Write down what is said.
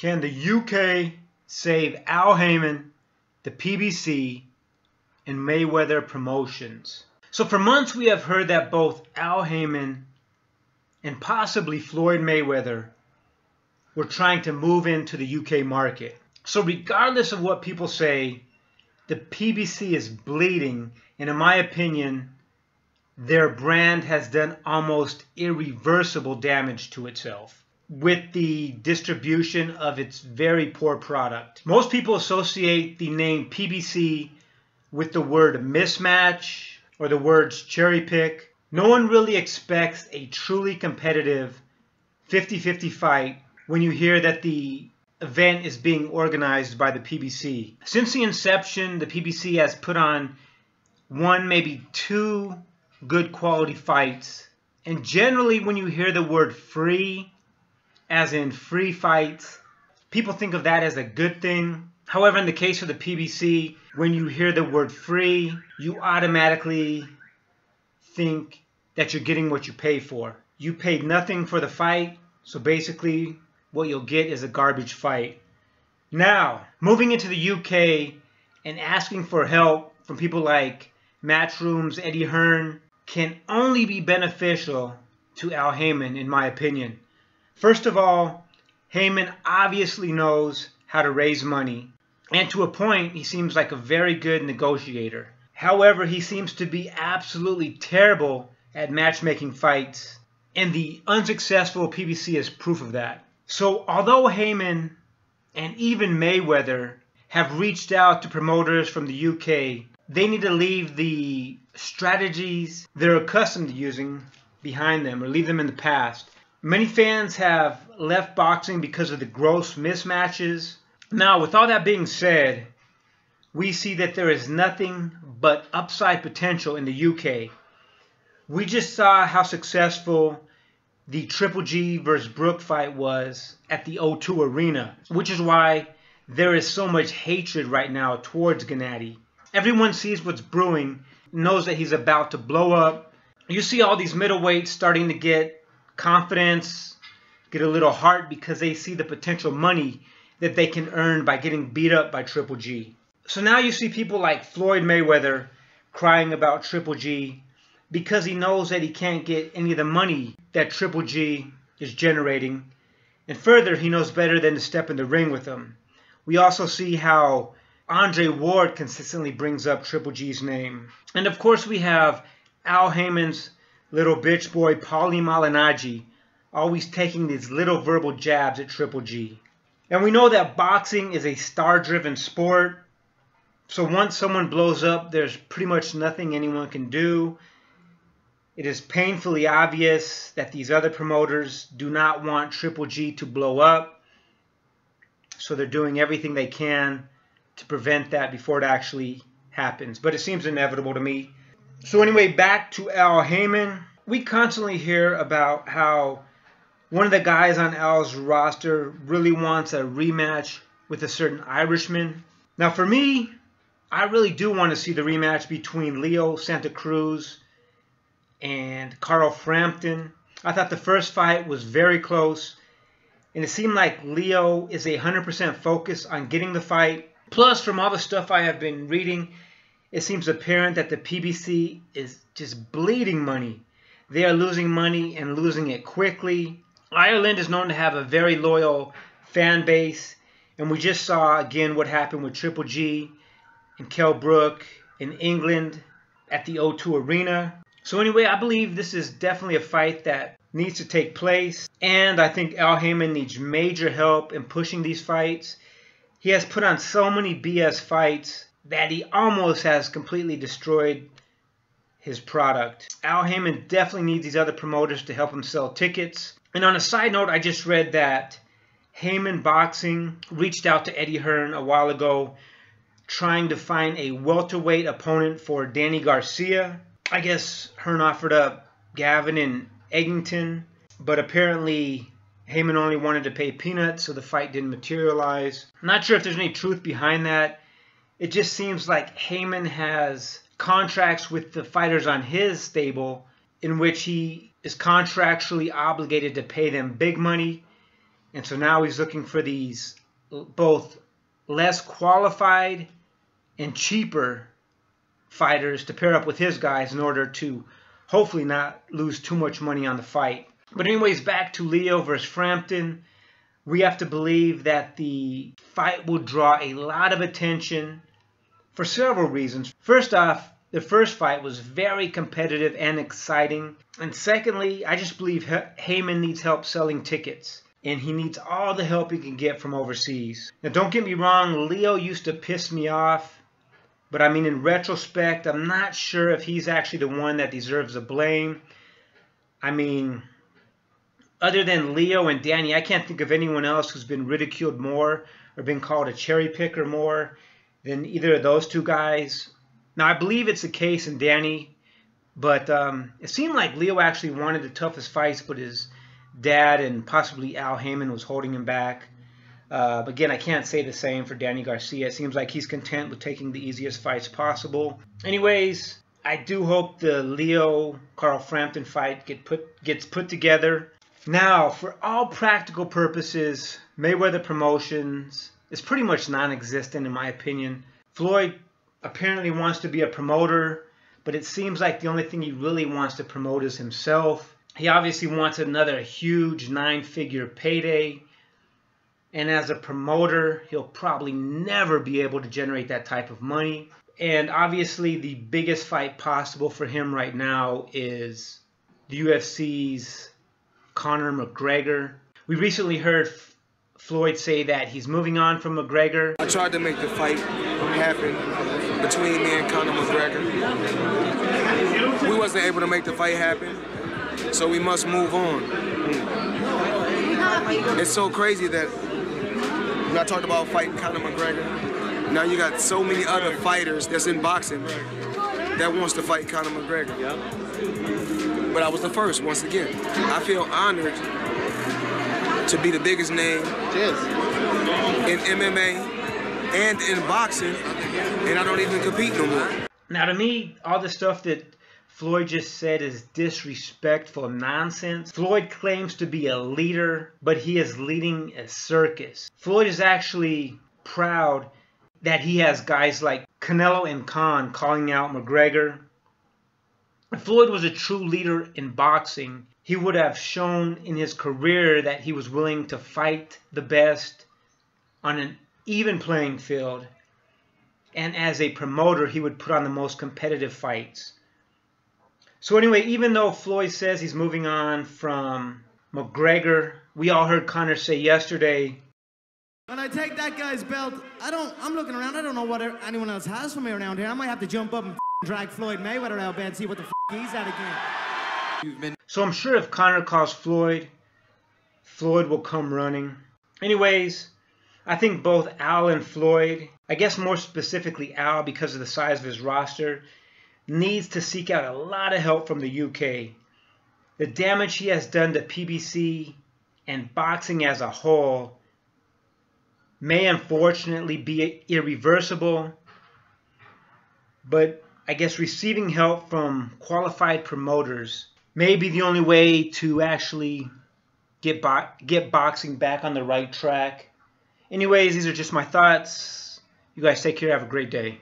Can the UK save Al Haymon, the PBC, and Mayweather Promotions? So for months we have heard that both Al Haymon and possibly Floyd Mayweather were trying to move into the UK market. So regardless of what people say, the PBC is bleeding, and in my opinion, their brand has done almost irreversible damage to itself with the distribution of its very poor product. Most people associate the name PBC with the word mismatch or the words cherry pick. No one really expects a truly competitive 50 50 fight when you hear that the event is being organized by the PBC. Since the inception, the PBC has put on one, maybe two good quality fights. And generally, when you hear the word free, as in free fights, people think of that as a good thing. However, in the case of the PBC, when you hear the word free, you automatically think that you're getting what you pay for. You paid nothing for the fight, so basically what you'll get is a garbage fight. Now, moving into the UK and asking for help from people like Matchroom's Eddie Hearn can only be beneficial to Al Haymon, in my opinion. First of all, Haymon obviously knows how to raise money, and to a point, he seems like a very good negotiator. However, he seems to be absolutely terrible at matchmaking fights, and the unsuccessful PBC is proof of that. So although Haymon and even Mayweather have reached out to promoters from the UK, they need to leave the strategies they're accustomed to using behind them or leave them in the past. Many fans have left boxing because of the gross mismatches. Now, with all that being said, we see that there is nothing but upside potential in the UK. We just saw how successful the Triple G versus Brook fight was at the O2 Arena, which is why there is so much hatred right now towards Gennady. Everyone sees what's brewing, knows that he's about to blow up. You see all these middleweights starting to get confidence, get a little heart because they see the potential money that they can earn by getting beat up by Triple G. So now you see people like Floyd Mayweather crying about Triple G because he knows that he can't get any of the money that Triple G is generating. And further, he knows better than to step in the ring with him. We also see how Andre Ward consistently brings up Triple G's name. And of course, we have Al Haymon's little bitch boy, Paulie Malignaggi, always taking these little verbal jabs at Triple G. And we know that boxing is a star driven sport. So once someone blows up, there's pretty much nothing anyone can do. It is painfully obvious that these other promoters do not want Triple G to blow up. So they're doing everything they can to prevent that before it actually happens. But it seems inevitable to me. So anyway, back to Al Haymon. We constantly hear about how one of the guys on Al's roster really wants a rematch with a certain Irishman. Now for me, I really do want to see the rematch between Leo Santa Cruz and Carl Frampton. I thought the first fight was very close, and it seemed like Leo is a 100% focused on getting the fight. Plus, from all the stuff I have been reading, it seems apparent that the PBC is just bleeding money. They are losing money and losing it quickly. Ireland is known to have a very loyal fan base, and we just saw again what happened with Triple G and Kell Brook in England at the O2 Arena. So anyway, I believe this is definitely a fight that needs to take place. And I think Al Haymon needs major help in pushing these fights. He has put on so many BS fights that he almost has completely destroyed his product. Al Haymon definitely needs these other promoters to help him sell tickets. And on a side note, I just read that Haymon Boxing reached out to Eddie Hearn a while ago trying to find a welterweight opponent for Danny Garcia. I guess Hearn offered up Gavin and Eggington, but apparently Haymon only wanted to pay peanuts, so the fight didn't materialize. I'm not sure if there's any truth behind that. It just seems like Haymon has contracts with the fighters on his stable in which he is contractually obligated to pay them big money And so now he's looking for these both less qualified and cheaper fighters to pair up with his guys in order to hopefully not lose too much money on the fight. But anyways, back to Leo versus Frampton. We have to believe that the fight will draw a lot of attention for several reasons. First off, the first fight was very competitive and exciting. And secondly, I just believe Haymon needs help selling tickets. And he needs all the help he can get from overseas. Now, don't get me wrong, Leo used to piss me off. But I mean, in retrospect, I'm not sure if he's actually the one that deserves the blame. I mean, other than Leo and Danny, I can't think of anyone else who's been ridiculed more or been called a cherry picker more than either of those two guys. Now, I believe it's the case in Danny, but um, it seemed like Leo actually wanted the toughest fights, but his dad and possibly Al Haymon was holding him back. Uh, again, I can't say the same for Danny Garcia. It seems like he's content with taking the easiest fights possible. Anyways, I do hope the Leo Carl Frampton fight get put gets put together. Now, for all practical purposes, Mayweather Promotions is pretty much non-existent in my opinion. Floyd apparently wants to be a promoter, but it seems like the only thing he really wants to promote is himself. He obviously wants another huge nine-figure payday. And as a promoter, he'll probably never be able to generate that type of money. And obviously, the biggest fight possible for him right now is the UFC's Conor McGregor. We recently heard Floyd say that he's moving on from McGregor. I tried to make the fight happen between me and Conor McGregor. We wasn't able to make the fight happen, so we must move on. It's so crazy that when I talked about fighting Conor McGregor, now you got so many other fighters that's in boxing that wants to fight Conor McGregor. But I was the first, once again. I feel honored to be the biggest name Cheers. in MMA and in boxing, and I don't even compete no more. Now, to me, all the stuff that Floyd just said is disrespectful nonsense. Floyd claims to be a leader, but he is leading a circus. Floyd is actually proud that he has guys like Canelo and Khan calling out McGregor if Floyd was a true leader in boxing, he would have shown in his career that he was willing to fight the best on an even playing field. And as a promoter, he would put on the most competitive fights. So anyway, even though Floyd says he's moving on from McGregor, we all heard Conor say yesterday. When I take that guy's belt, I don't. I'm looking around. I don't know what anyone else has for me around here. I might have to jump up and drag Floyd Mayweather out and see what the he's at again. So I'm sure if Conor calls Floyd, Floyd will come running. Anyways, I think both Al and Floyd, I guess more specifically Al because of the size of his roster, needs to seek out a lot of help from the UK. The damage he has done to PBC and boxing as a whole may unfortunately be irreversible, but I guess receiving help from qualified promoters may be the only way to actually get bo get boxing back on the right track. Anyways, these are just my thoughts. You guys take care. Have a great day.